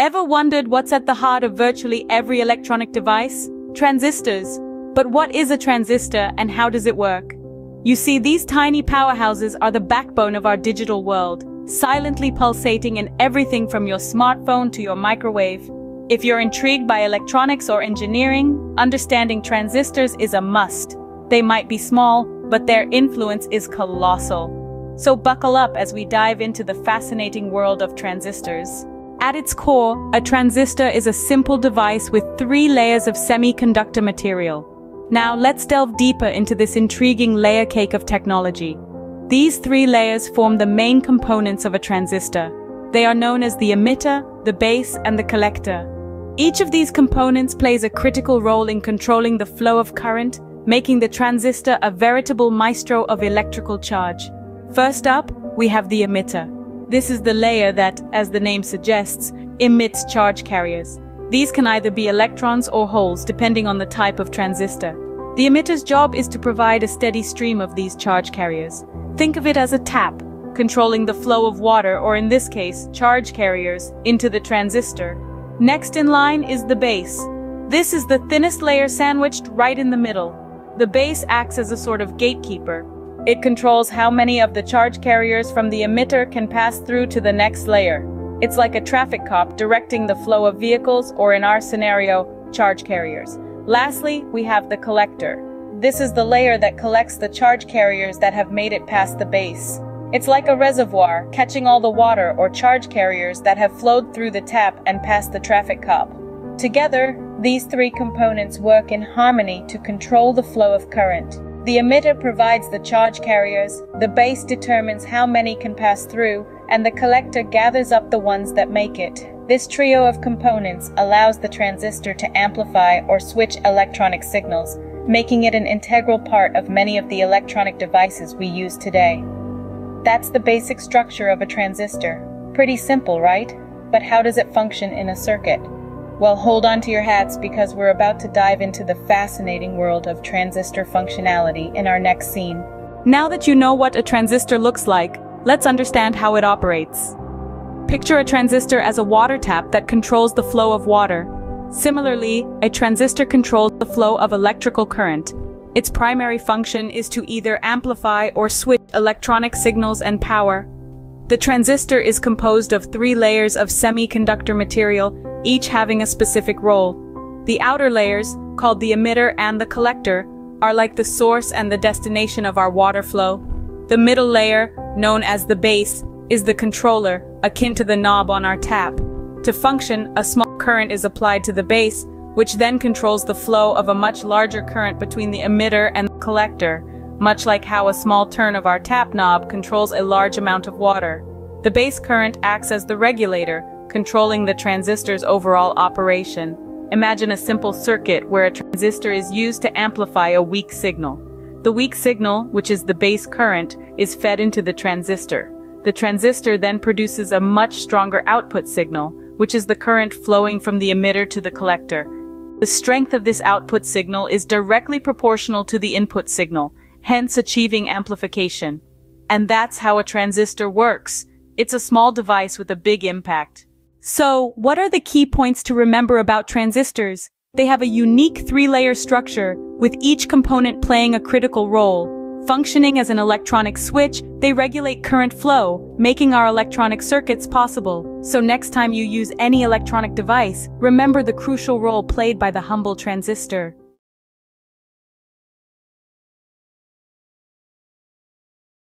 Ever wondered what's at the heart of virtually every electronic device? Transistors. But what is a transistor and how does it work? You see, these tiny powerhouses are the backbone of our digital world, silently pulsating in everything from your smartphone to your microwave. If you're intrigued by electronics or engineering, understanding transistors is a must. They might be small, but their influence is colossal. So buckle up as we dive into the fascinating world of transistors. At its core, a transistor is a simple device with three layers of semiconductor material. Now let's delve deeper into this intriguing layer cake of technology. These three layers form the main components of a transistor. They are known as the emitter, the base, and the collector. Each of these components plays a critical role in controlling the flow of current, making the transistor a veritable maestro of electrical charge. First up, we have the emitter. This is the layer that, as the name suggests, emits charge carriers. These can either be electrons or holes depending on the type of transistor. The emitter's job is to provide a steady stream of these charge carriers. Think of it as a tap, controlling the flow of water or in this case, charge carriers, into the transistor. Next in line is the base. This is the thinnest layer sandwiched right in the middle. The base acts as a sort of gatekeeper, it controls how many of the charge carriers from the emitter can pass through to the next layer. It's like a traffic cop directing the flow of vehicles or in our scenario, charge carriers. Lastly, we have the collector. This is the layer that collects the charge carriers that have made it past the base. It's like a reservoir, catching all the water or charge carriers that have flowed through the tap and past the traffic cop. Together, these three components work in harmony to control the flow of current. The emitter provides the charge carriers, the base determines how many can pass through, and the collector gathers up the ones that make it. This trio of components allows the transistor to amplify or switch electronic signals, making it an integral part of many of the electronic devices we use today. That's the basic structure of a transistor. Pretty simple, right? But how does it function in a circuit? Well, hold on to your hats because we're about to dive into the fascinating world of transistor functionality in our next scene. Now that you know what a transistor looks like, let's understand how it operates. Picture a transistor as a water tap that controls the flow of water. Similarly, a transistor controls the flow of electrical current. Its primary function is to either amplify or switch electronic signals and power. The transistor is composed of three layers of semiconductor material each having a specific role. The outer layers, called the emitter and the collector, are like the source and the destination of our water flow. The middle layer, known as the base, is the controller, akin to the knob on our tap. To function, a small current is applied to the base, which then controls the flow of a much larger current between the emitter and the collector, much like how a small turn of our tap knob controls a large amount of water. The base current acts as the regulator, controlling the transistor's overall operation. Imagine a simple circuit where a transistor is used to amplify a weak signal. The weak signal, which is the base current, is fed into the transistor. The transistor then produces a much stronger output signal, which is the current flowing from the emitter to the collector. The strength of this output signal is directly proportional to the input signal, hence achieving amplification. And that's how a transistor works. It's a small device with a big impact. So, what are the key points to remember about transistors? They have a unique three-layer structure, with each component playing a critical role. Functioning as an electronic switch, they regulate current flow, making our electronic circuits possible. So next time you use any electronic device, remember the crucial role played by the humble transistor.